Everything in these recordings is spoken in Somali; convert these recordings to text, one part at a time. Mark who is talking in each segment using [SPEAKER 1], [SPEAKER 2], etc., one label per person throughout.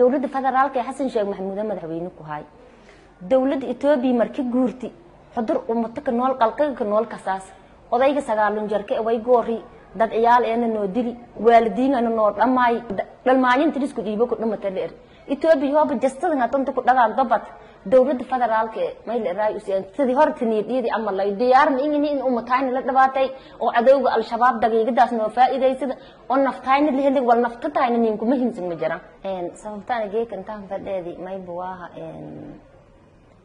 [SPEAKER 1] dowladda federaalka ee xasan sheekh maxamuude madaxweyne ku hay. Dowladda etoobiya marki guurti xudur umato ka nool qalqiga ka nool kasaas odayga sagaalun jarka way goori dad ciyaal eena noo dili waalidiinana noo dhamaay dhalmaanyinta isku dhiibo ku dhamata dheer etoobiya hooba jastada ngatanta ku dhagaan dabad dowladda federaalka ee mayl raay useen sidii hore tiniidiyadii ama lay diyaarna in in umatayna la dhabaatay oo cadowga al-shabaab daqiiqadaas noo faa'iidaysada oo naftayna la helay wal naftatayna ninkuma hinsan ma jiraan sababtaan geeka intaan fadheedi mayba waaha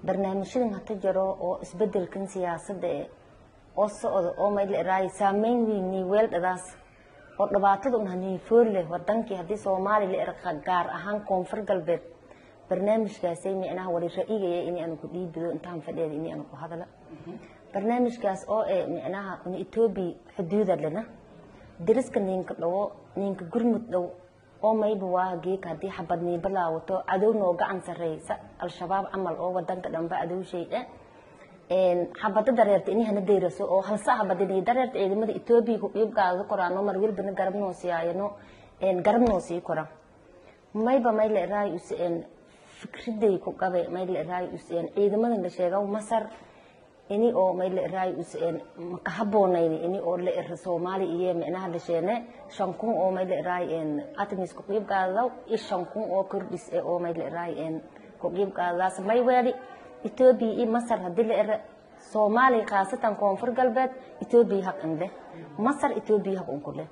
[SPEAKER 1] barnaamijyadan hata jiro oo isbedelkan siyaasadda oo socda oo mayl raay saameyn weynii weeldhadaas oo dhibaatada un hanii fool leh wadankii haddii soomaali la erqa gaar ahaan koonfur galbeed barnaamijkaasay micnaha wali ra-igaya in aanu ku dhiibido intaan fadheeda in aanu ku hadla barnaamijkaas oo ee micnaha un etoobiya xuduuda lena dariska ninka dhawo ninka gurmud dhow oo mayba waa geeka haddii xabad niiba laawato cadow noo gacan sareysa al-shabaab camal oo wadanka dhanba cadow shayda xabada dareerta inihana deyraso oo halsa habadini dareerta ciidamada etoobiya ku qiibgaada koraano mar welbana garab noo siyaayano garab noo sii kora. Mayba mayla raay useen fikraday ku qabe mayla raay useen ciidamadan la sheega masar ini oo mayla raay useen maka haboonayni ini oo la er soomaali iyo micnaha la sheene. Shan kun oo mayla raay atmis ku qiibgaada iyo shan kun oo kordhis oo mayla raay ku qiibgaadaas may weeli etoobiya iyo masar haddii la ere soomaaliya khaasatan koonfur galbeed etoobiya haq indhe masar etoobiya haq unku leh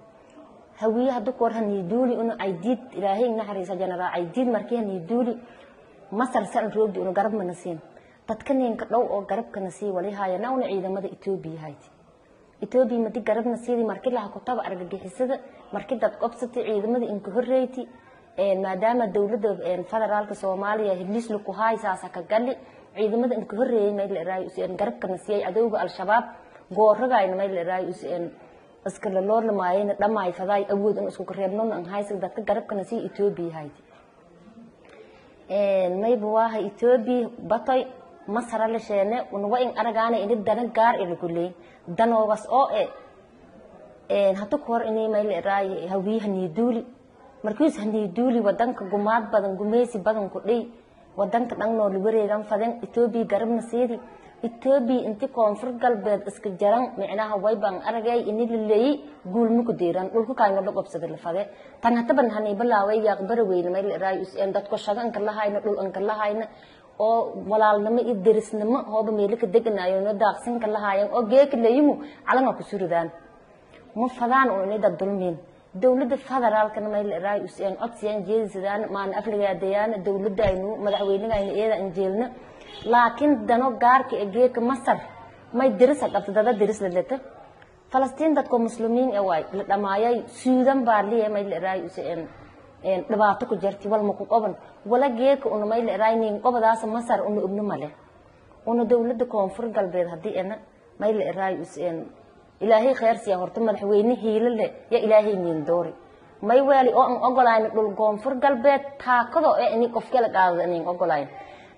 [SPEAKER 1] hawiye haddu koor haniiduuli unu aydiid ilaahay naxariisa generaa aydiid markii haniiduuli masar san roogdi unu garab mana siin dadka ninka dhow oo garabkana sii wali haayana una ciidamada etoobiya hayti etoobiya madi garabna siidi markii laha kutaba argagixisada markii dad qobsatay ciidamada inka horeyti maadaama dowladda federaalka soomaaliya hiblislu ku haay saasa ka gali ciidamada inka horeeyay useen garabkana siiyay adowga al-shabaab gooragayna mayl raay useen iska laloor lamaayayna dhamaay fadaay awood in isku kareebnona an haysa dadka garabkana sii etoobiya hayti mayba etoobiya batoy masara la sheene in aragaana ini dana gaar lagu leey danoogas oo e hadu ka hor inay mayl raay hawiye haniiduuli markiis haniiduuli wadanka gumaad badan gumeysi badan ku dhey wadanka dhan nooli wareegan faden etoobiya garabna siidi etoobiya inti koonfur galbeed iska jaran micnaha waybaan aragay ini la leeyey guulma ku deeran dhulka kaayno la fade tan hataban hanii bilaaway yaaqbara weyne mayl raay useen dadko shago anka lahayna dhul anka lahayna oo walaalnimo iyo derisnimo hooba meelo ka deganayo no daaqsinka lahaayan oo geeka leeyimu calanga ku suridaan ma fadaan oo inay dad dulmiin dowladda federaalkana mayl raay useen codsiyaan jeedisadaan maana afligaadayaan dowladaynu madaxweynegayna iyada anjeelna laakiin dano gaarka ee geeka masar may dirisa qabta dada diris la leta falastiin dadko muslimiin e waay la dhamaayay suudan baa liya mayl raay useen dhibaato ku jarti walma ku qoban. Wala geeka una mayl raay nin qobadaas masar una ogna male. Una dowladda koonfur galbeed haddii ana mayl raay useen ilaahay khayr siya horta madaxweyne hiilo leh ya ilaahay niin doori. May weeli oo an ogolayna dhul galbeed taakado ee ini qofkala qaadada inin ogolayn.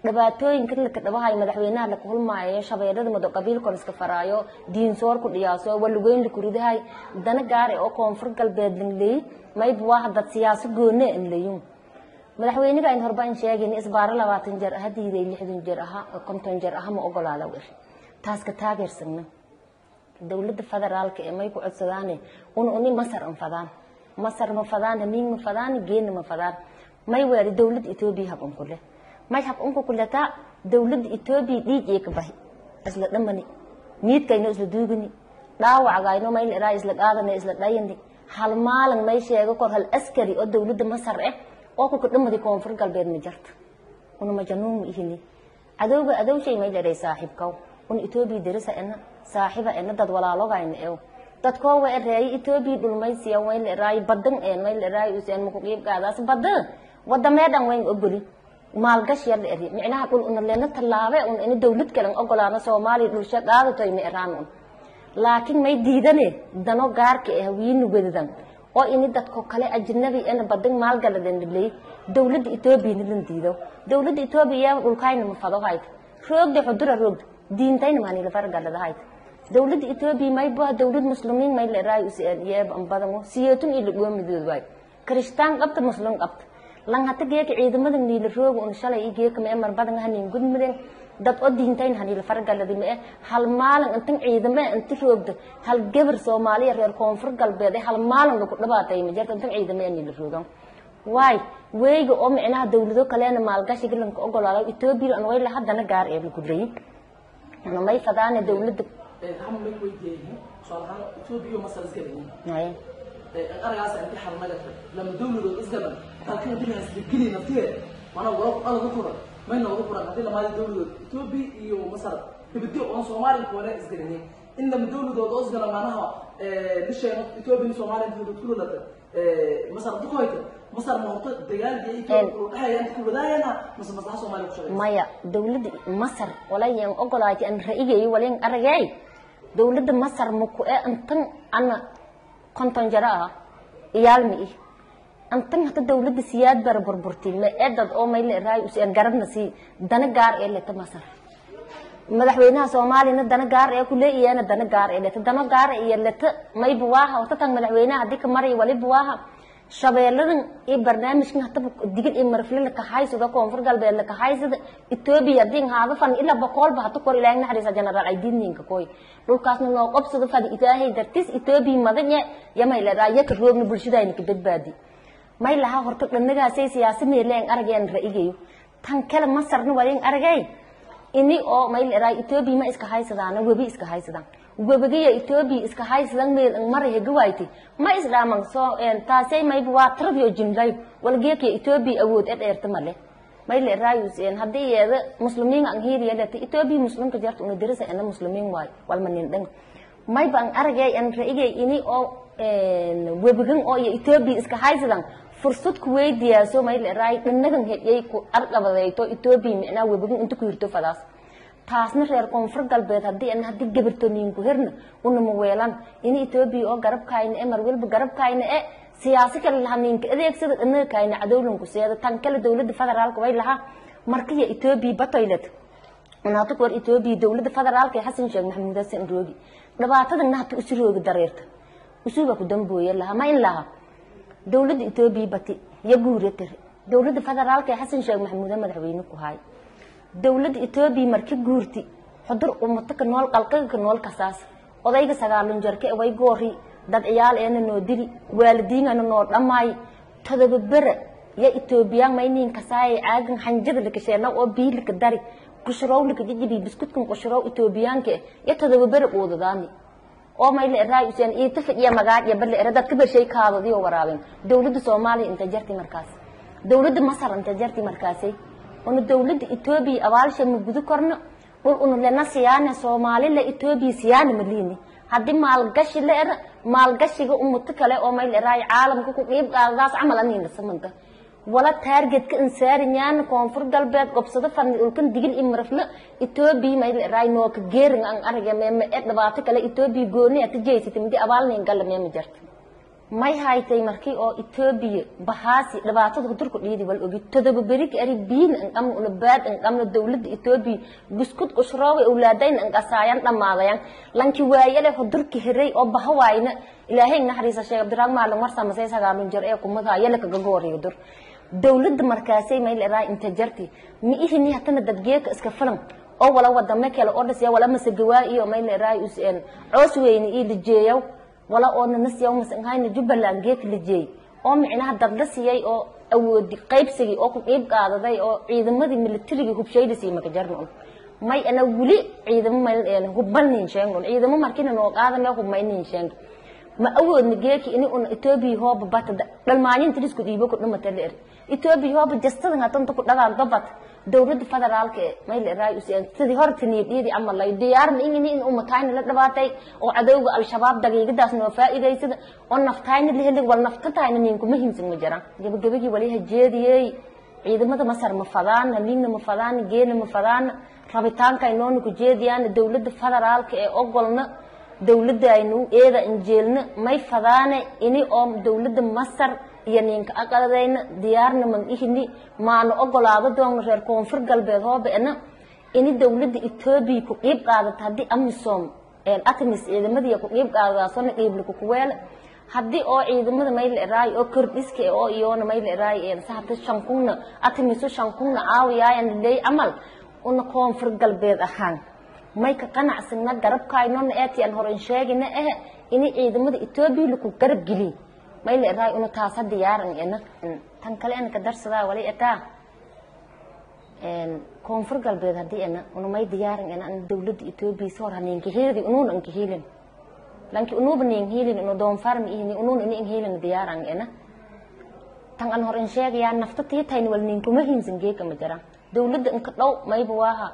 [SPEAKER 1] Dhibaatooyinka laka dhabahay madaxweynaha laka hulmaayo shabeelada mado qabiilkon iska faraayo diinsoor ku dhiyaaso walugeyn laku ridahay dana gaare oo koonfur galbeed lanleey mayba waa dad siyaaso goone an leeyun madaxweyniga in horba in sheegin isbaaro labaatan jeer aha diiday lixdan jeer aha konton jeer aha ma ogolaada taas ka taageersagna dowladda federaalka ee may ku codsadaane un uni masar an fadaan masar ma fadaan hamiin ma fadaan geena ma fadaan may weeri dowladda etoobiya hab unku leh may hab unku kuletaa dowladda etoobiya dhiig ee ka bahi isla dhamani niidkayno isla duugani dhaawacgayno may leraa isla qaadana isla dhayani hal maalin may sheego kor hal askari oo dowladda masar eh oo kuka dhamadi koonfur galbeed ma jarta una majanuun ma ihini cadowga adowshay may leray saaxiibkaw un etoobiya darisa ena saaxiba ena dad walaalogayna ew dadkoo wa ereeyay etoobiya dhulmaysiya wayn leeraay badan een wayn leeraay useen maku qiibgaadaas bada wadameedhan wayn ogoli maalgashi yar la eri micnaha dhul una leena tallaabe un ina dowlad kalen ogolaano soomaaliya dhulsha qaadatoy ma eraan un laakiin may diidane dano gaarka ee hawiinu wadadan oo ini dadko kale ajnabi ena badan maalgaladen laleey dowladda etoobiyana lan diido dowladda etoobiya dhulkayna ma fado hayt roogda xudura roogda diintayna maanila Devlet Ethiopia may ba devlet Muslimin may leray usiyab ambada mo siyatun ilugwa midudway. Kristan qabt Muslim qabt. Lang hata gaya ciidamada niilroog un shalay igaya kama amar badan hanin gudmiden dad oo diintayn hanil farga ladima eh hal maalin intan ciidama inta roogda hal gabar Soomaaliya reer koonfur galbeed hal maalin ku dhabaatay ma jirto intan ciidama niil roogan way weeyga oo micnaha dawlado kaleena maalgashi galanka ogolaaday Ethiopia aan way la hadana gaar ee ku dhigay. Ana may fadaana dawladda
[SPEAKER 2] hammek way deeyihiin tusaale ahaan etoobiya iyo masar isgalayeen aragaas inti xarmada lama dawladood isgalan halkan bilaas digili naftigeed mana wala qala ku furan mayna ugu furan hadii lamaadi dawladood etoobiya iyo masar hibti oo Soomaaliya ku wada isgalayeen in lama dawladood oo isgalan manaha bisheena etoobiya iyo Soomaaliya dawlad kula lada masar ku hayta masar ma horta dagaal ay ku dhaxayaan ku wadaayana masar masar Soomaaliya ku shaqeeyay
[SPEAKER 1] maya dawladda masar walaayeen ogolaatay an ra'igay walaayeen aragay dawladda masar maku e antan ana konton jaro ah iyaalmi ih. Antan hata dawladda siyaad bara burburti ma edad oo mayla raay usian garabna si dana gaar ee leta masar madaxweynaha soomaaliyana dana gaar ee kuleeyaana dana gaar ee leta dana gaar iyo leta may buwaaha wata tan madaxweynaha haddii ka maray wali buwaaha shabeeladan iyo barnaamijkan hataba digil iyo marfle la kahaysada koonfur galbeed la kahaysada etoobiya haddii haada ilaa boqolba hata kor ilaahay naxariisa generaal aydiinninka koy dhulkaasna noo qobsada fadi ilaahay dartis etoobiya madanya yamay la raayaka roogna bulshadayna ka badbaadi. May laha horta dhanagaasay siyaasadna leen arageen ra'igayo tan kale masarna waleen aragay. Ini oo may la etoobiya ma iska haysadaan webi iska haysadaan webigiya etoobiya iska haysadan meel maray hagawayti ma isdhaaman soo taasay mayba waa tarbiyo jimlay walgeeka etoobiya awood ee dheerta male. May la raayus haddii yeeda muslimiin aan hiiriya leta etoobiya muslimka jarta una dirisa ana muslimiin waay walma nin dhan may baan aragay an raigay ini oo webigan oo iyo etoobiya iska haysadan fursad weydiyaaso may la raay dhinagan heyay ku arqabadayto etoobiya micnaa webigan inta ku hirto fadaas taasna reer koonfur galbeed hadii an hadii gabartoniinku herna unama weelan ini etoobiya oo garabkayna e mar walba garabkayna e siyaasi kale laha ninka adeegsada dhanaga kayna cadowlanku seeda tan kale dawladda federaalka way lahaa markiya etoobiya batoylet unaata kuwar etoobiya dawladda federaalka ee xasan sheekh maxamuud hasan roogi dhibaatadana hata usi roogi dareerta usuba ku dambooye laha ma in laha dawladda etoobiya bati ya guure tiri dawladda federaalka ee xasan sheekh maxamuud madaxweyne ku haay dawladda etoobiya marka guurti. Xudur umato ka nool qalqaga ka nool kasaas. Odayga sagaalun jarka way goori. Dad ciyaal eena noo dili waalidiinana noo dhammaay. Todoba bere ya etoobiyaan mayniin kasaay caagan hanjada lakasheena oo bii laka dari. Qushrow laka jijibi biskutkan qushrow etoobiyaanka ya todoba bere uudadaani oo may la eraay useen iita fadhiya magaad iyo bal era dadka bashay kaadadi oo waraabeen dawladda soomaaliya inta jarti markaas. Dawladda masar inta jarti markaasay una dawladda etoobiya abaalsha ma gudu korno dhul una lena siyaane soomaali la etoobiya siyaane maliini haddii maalgashi la era maalgashiga umuto kale oo may la eraay caalamka ku qiib qaadadaas camal aniina samanta wala taargetka insaarinyaan koonfur galbeed gobsado farni dhulkan digil i marafle etoobiya may la eraay nooka geerin an arage meema e dhibaato kale etoobiya gooni ata jeysita midi abaalnin gala meema jarta may haytay markii oo etoobiya bahaasi dhibaatada hudurku dhiidi wal ogi todoba berig ari biin an qamna una baad an qamna dawladda etoobiya guskud qushrooga awlaadayn an qasaayan dhammaadayan lanki waayale hudurki hiray oo bahawaayna ilaahay naxariisa sheeg abdiraag maalin warsa masay sagaalun jar ee kumadaa yala kaga gooriga dur dawladda markaasay may leedahay inta jarti ma ihini hatana dadgeeka iska filan oo wala wadame kale oo dhasya wala masagawaa iyo may leedahay useen coos weyne ii lijeeyow wala oona na siiya umasangahayna jubbaland geeka la jeey oo micnaha dadla siiyey oo awoodi qaybsigii oo ku qiib qaadaday oo ciidamadii militarigii hubshaydasii makajarna un may ana weli ciidamo hubbalniin sheegnun ciidamo markina noo qaadame hubmayniin sheegn ma awoodna geeki ini una etoobiya hooba bata dhalmaanyinta dhisku dhiibo ku dhimata la er etoobiya hooba jastadan hatanta ku dhagaan babat dawladda federaalka ee may la eraay useen sidii horta niyadiyadii camal lay diyaarna ingini in umatayna la dhabaatay oo cadowga al-shabaab daqiiqadaas noo faa'iidaysada oo naftayna la helin wal naftatayna ninkuma himsan ma jiraan gabagabagii wali hajeediyey ciidamada masar ma fadaan hamiigna ma fadaan geena ma fadaan rabitaanka aynoona ku jeediyaan dawladda federaalka ee ogolna dawladda aynu eeda injeelna may fadaane ini oo dawladda masar iyo ninka aqaladayna diyaarna man ihini maana ogolaado doona reer koonfur galbeed hoobeena ini dawladda etoobiya ku qiib qaadata haddii amisom atamis ciidamadiiya ku qiib qaadadaasona qiibliku kuweele haddii oo ciidamada mayla eraay oo kordhiska oo iyoona mayla eraay sa hata shankungna atimiso shankungna aawiyaayan leey camal una koonfur galbeed ahaan مايك قنع سنة جرب كاينون آتي أنهر إن شاجي نا إيه إني إيد مد إتوبي لكو جرب جلي. ما إلي إرهاي أنو تاسا ديارن إن. تان كالي أنك درس دا ولي إتا. إن. كونفر قلبي دا دي إن. أنو ماي ديارن إن. أن دولد إتوبي صور هني إنكهير دي أنو إنكهيلن لانكي أنو بني إنكهيلن أنو دوم فارم إيهني أنو إني إنكهيلن ديارن إن. تان أنهر إن شاجي يا نفتتي تاين والنينكو مهين زنجيكا مجرا. دولد إنكتلو ماي بواها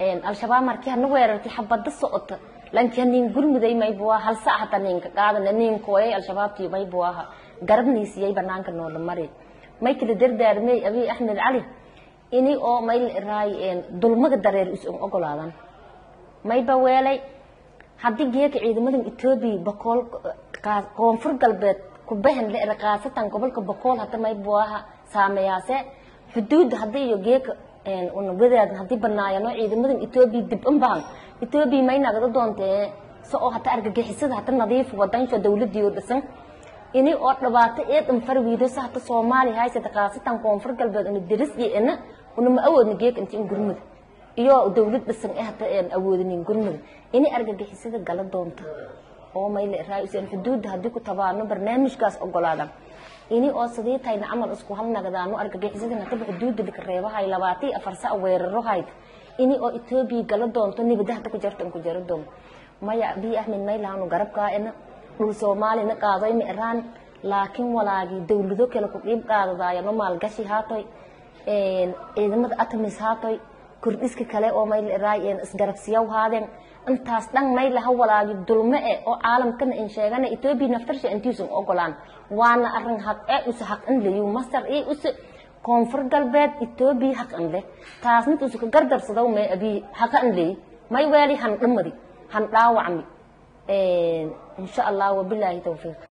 [SPEAKER 1] al-shabaab markii hana weerartay xabada socota lanki hanin gurmuday mayba waa hal sac hata ninka qaadana ninkooyay al-shabaabtii mayba waaha garabniisiyay banaanka noola mari may kala dardaarmey abiy axmed cali ini oo mayla iraay dulmaga dareer is ogolaadan. Mayba weelay haddii geeka ciidamadan etoobiya bakool koonfur galbeed kubahan la era khaasatan gobolka bakool hata maybuaha saameyaase xuduudda haddii iyo geeka unagadeed haddii banaayano ciidamadan etoobiya dib un baahan etoobiya may nagada doontee se oo hata argagixisada hata nadiif wadansho dawladii oo dhisan ini oo dhibaato ee dhanfar wiidasa hata soomaaliya haysata khaasatan koonfur galbeed una deris iyo ina una ma awoodna geeka inti in gurmada iyo dawlad dhisan ee hata aan awoodinin gurmada ini argagixisada gala doonta oo mayla raaisan xuduudda haddii ku tabaano barnaamijkaas ogolaadan ini oo sidii tayna camal isku halnagadaano argagixisadana taba xuduudda lika reebahay labaatii afar sac weeraro hayd. Ini oo etoobiya gala doonto nibada hata ku jarto ku jaro doon. Maya abiy axmed maylaanu garabkaa ina dhul soomaalina qaaday ma iraan laakiin walaagii dawlado kale ku qiib qaadadaayano maalgashi haatoy ciidamada atamis haatoy كرديسك كله أو ميل رايين إسقربسيو هذا أنتاس دان ميل هولا يدلمة أو عالم كن إنشاءنا إتو بينفترش أنتيسون أقولان وأنا أرن حق إيه أس حق إنلي يوم مصر إيه أس كونفر قلبات إتو بي حق إنلي تاس نتوس كقدر صدوم أبي حق إنلي ما يوالي هن أمري هن إن شاء الله وبالله توفيق